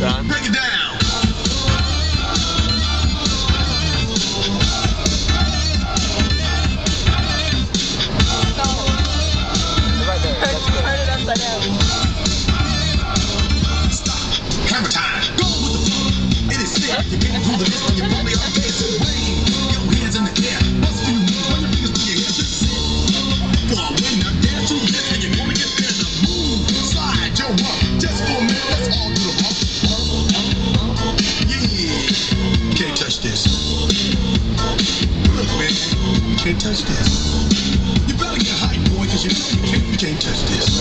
Done. Break it down. Right there. Turn it upside down. Hammer time. Go with the flow. It is sick. You can't do the list when you only on. Your hands in the air. Run your sit. For dance can't touch this. You better get high, boy, cause you know you can't, you can't touch this.